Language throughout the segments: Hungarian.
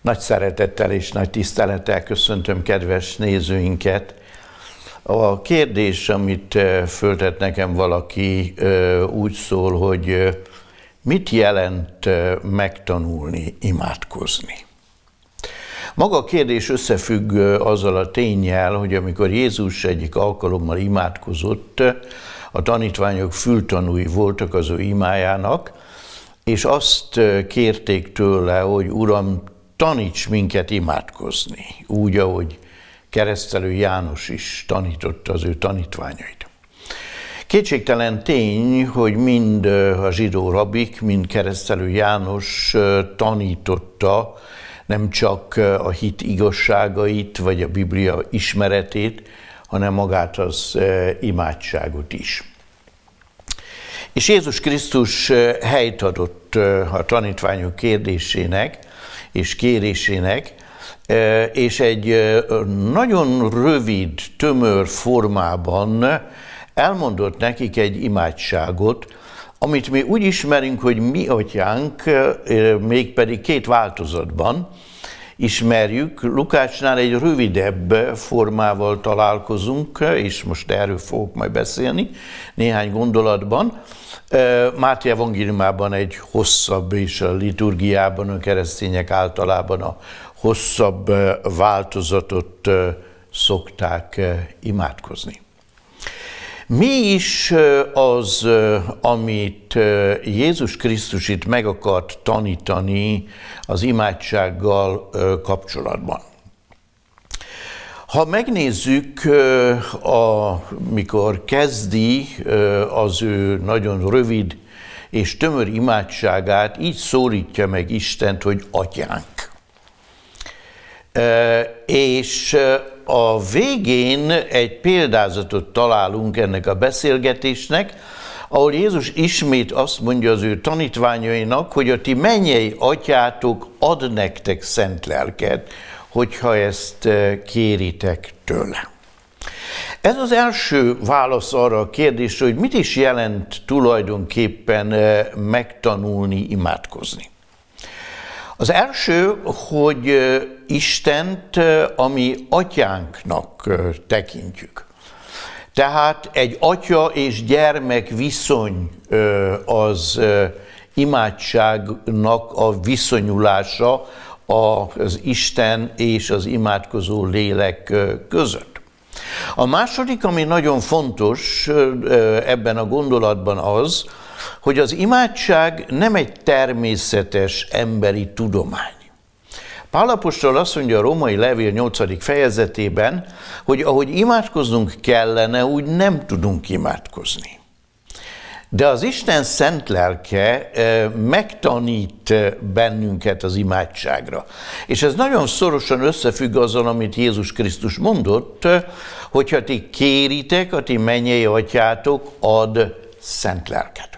Nagy szeretettel és nagy tisztelettel köszöntöm kedves nézőinket. A kérdés, amit föltett nekem valaki, úgy szól, hogy mit jelent megtanulni imádkozni? Maga a kérdés összefügg azzal a tényel, hogy amikor Jézus egyik alkalommal imádkozott, a tanítványok fültanúi voltak az ő imájának, és azt kérték tőle, hogy Uram, taníts minket imádkozni, úgy, ahogy keresztelő János is tanította az ő tanítványait. Kétségtelen tény, hogy mind a zsidó rabik, mind keresztelő János tanította nem csak a hit igazságait, vagy a Biblia ismeretét, hanem magát az imádságot is. És Jézus Krisztus helyt adott a tanítványok kérdésének és kérésének, és egy nagyon rövid, tömör formában elmondott nekik egy imádságot, amit mi úgy ismerünk, hogy mi atyánk, mégpedig két változatban ismerjük. Lukácsnál egy rövidebb formával találkozunk, és most erről fogok majd beszélni néhány gondolatban. Máté evangéliumában egy hosszabb, és a liturgiában a keresztények általában a hosszabb változatot szokták imádkozni. Mi is az, amit Jézus Krisztus itt meg akart tanítani az imádsággal kapcsolatban? Ha megnézzük, amikor kezdi az ő nagyon rövid és tömör imádságát, így szólítja meg Istent, hogy atyánk. És a végén egy példázatot találunk ennek a beszélgetésnek, ahol Jézus ismét azt mondja az ő tanítványainak, hogy a ti mennyei atyátok ad nektek szent lelket, hogyha ezt eh, kéritek tőle. Ez az első válasz arra a kérdésre, hogy mit is jelent tulajdonképpen eh, megtanulni imádkozni. Az első, hogy Istent a mi atyánknak tekintjük. Tehát egy atya és gyermek viszony az imádságnak a viszonyulása, az Isten és az imádkozó lélek között. A második, ami nagyon fontos ebben a gondolatban az, hogy az imádság nem egy természetes emberi tudomány. Pálapostól azt mondja a római levél 8. fejezetében, hogy ahogy imádkoznunk kellene, úgy nem tudunk imádkozni. De az Isten szent lelke megtanít bennünket az imádságra. És ez nagyon szorosan összefügg azon, amit Jézus Krisztus mondott, hogyha ti kéritek, a ti mennyei atyátok ad szent lelket.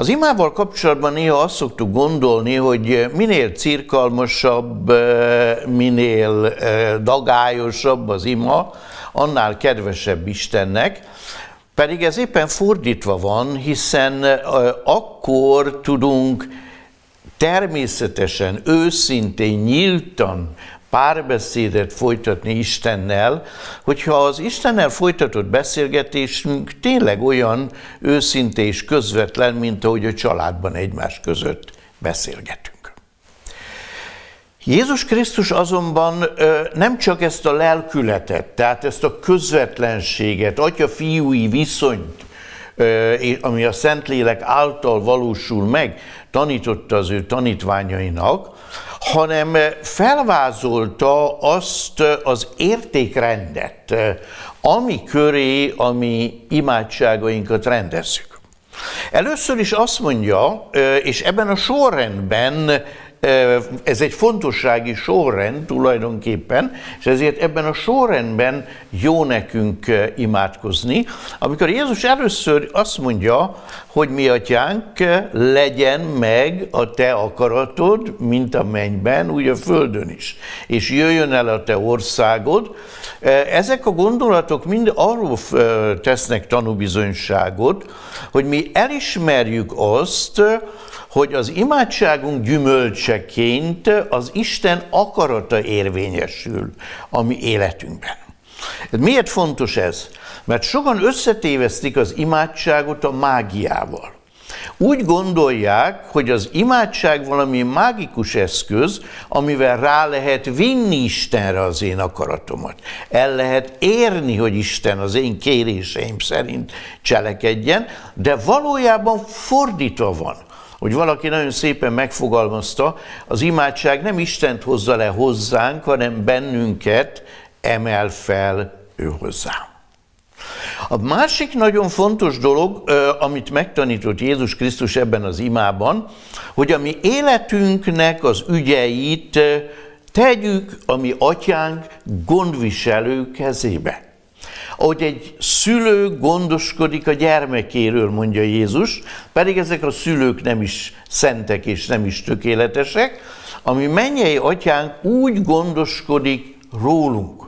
Az imával kapcsolatban néha azt szoktuk gondolni, hogy minél cirkalmasabb, minél dagályosabb az ima, annál kedvesebb Istennek, pedig ez éppen fordítva van, hiszen akkor tudunk természetesen, őszintén, nyíltan párbeszédet folytatni Istennel, hogyha az Istennel folytatott beszélgetésünk tényleg olyan őszinte és közvetlen, mint ahogy a családban egymás között beszélgetünk. Jézus Krisztus azonban nem csak ezt a lelkületet, tehát ezt a közvetlenséget, atya-fiúi viszonyt, ami a Szentlélek által valósul meg, tanította az ő tanítványainak, hanem felvázolta azt az értékrendet, ami köré a mi imádságainkat rendezzük. Először is azt mondja, és ebben a sorrendben ez egy fontossági sorrend tulajdonképpen, és ezért ebben a sorrendben jó nekünk imádkozni. Amikor Jézus először azt mondja, hogy mi atyánk, legyen meg a te akaratod, mint a mennyben, úgy a földön is, és jöjjön el a te országod. Ezek a gondolatok mind arról tesznek tanúbizonyságot, hogy mi elismerjük azt, hogy az imádságunk gyümölcseként az Isten akarata érvényesül a mi életünkben. Miért fontos ez? Mert sokan összetévesztik az imádságot a mágiával. Úgy gondolják, hogy az imádság valami mágikus eszköz, amivel rá lehet vinni Istenre az én akaratomat. El lehet érni, hogy Isten az én kéréseim szerint cselekedjen, de valójában fordítva van hogy valaki nagyon szépen megfogalmazta, az imádság nem Istent hozza le hozzánk, hanem bennünket emel fel ő hozzá. A másik nagyon fontos dolog, amit megtanított Jézus Krisztus ebben az imában, hogy a mi életünknek az ügyeit tegyük a mi atyánk gondviselő kezébe. Ahogy egy szülő gondoskodik a gyermekéről, mondja Jézus, pedig ezek a szülők nem is szentek és nem is tökéletesek, ami mennyei atyánk úgy gondoskodik rólunk.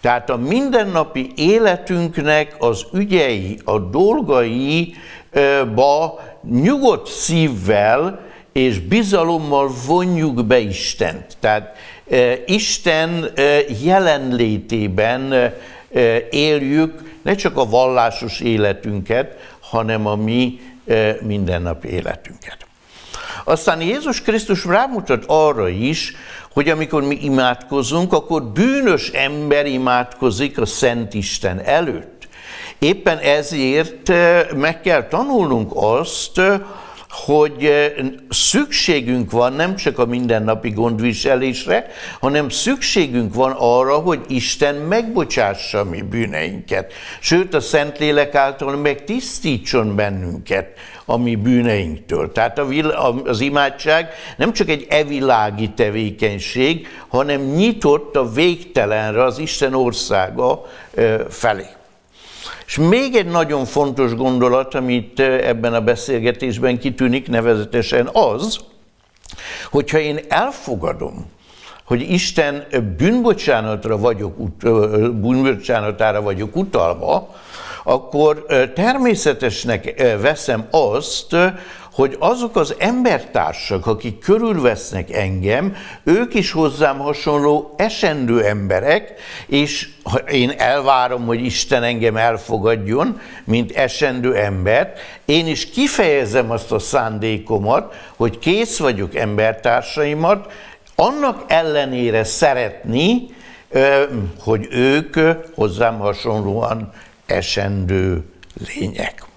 Tehát a mindennapi életünknek az ügyei, a dolgaiba nyugodt szívvel és bizalommal vonjuk be Istent. Tehát Isten jelenlétében éljük ne csak a vallásos életünket, hanem a mi mindennapi életünket. Aztán Jézus Krisztus rámutat arra is, hogy amikor mi imádkozunk, akkor bűnös ember imádkozik a Szent Isten előtt. Éppen ezért meg kell tanulnunk azt, hogy szükségünk van nem csak a mindennapi gondviselésre, hanem szükségünk van arra, hogy Isten megbocsássa mi bűneinket. Sőt, a Szentlélek által megtisztítson bennünket a mi bűneinktől. Tehát az imádság nem csak egy evilági tevékenység, hanem nyitott a végtelenre az Isten országa felé. És még egy nagyon fontos gondolat, amit ebben a beszélgetésben kitűnik, nevezetesen az, hogyha én elfogadom, hogy Isten bűnbocsánatra vagyok, bűnbocsánatára vagyok utalva, akkor természetesnek veszem azt, hogy azok az embertársak, akik körülvesznek engem, ők is hozzám hasonló esendő emberek, és én elvárom, hogy Isten engem elfogadjon, mint esendő embert, én is kifejezem azt a szándékomat, hogy kész vagyok embertársaimat, annak ellenére szeretni, hogy ők hozzám hasonlóan esendő lények.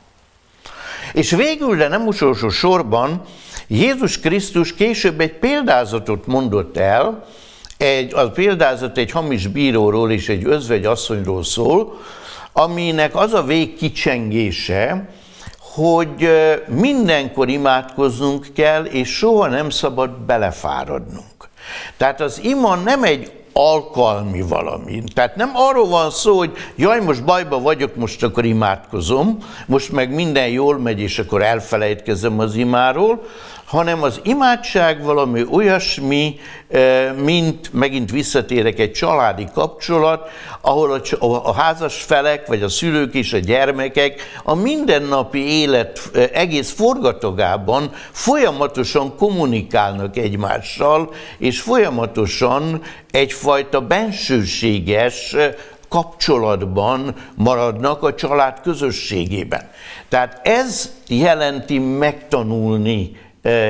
És végül, de nem utolsó sorban, Jézus Krisztus később egy példázatot mondott el, egy, a példázat egy hamis bíróról és egy özvegy asszonyról szól, aminek az a végkicsengése, hogy mindenkor imádkoznunk kell, és soha nem szabad belefáradnunk. Tehát az ima nem egy alkalmi valami. Tehát nem arról van szó, hogy jaj, most bajba vagyok, most akkor imádkozom, most meg minden jól megy, és akkor elfelejtkezem az imáról, hanem az imádság valami olyasmi, eh, mint megint visszatérek egy családi kapcsolat, ahol a, házas felek, vagy a szülők és a gyermekek a mindennapi élet eh, egész forgatagában folyamatosan kommunikálnak egymással, és folyamatosan egyfajta bensőséges eh, kapcsolatban maradnak a család közösségében. Tehát ez jelenti megtanulni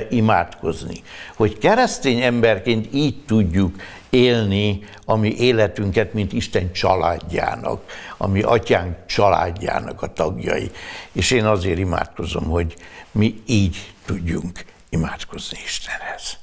imádkozni. Hogy keresztény emberként így tudjuk élni a mi életünket, mint Isten családjának, a mi atyánk családjának a tagjai. És én azért imádkozom, hogy mi így tudjunk imádkozni Istenhez.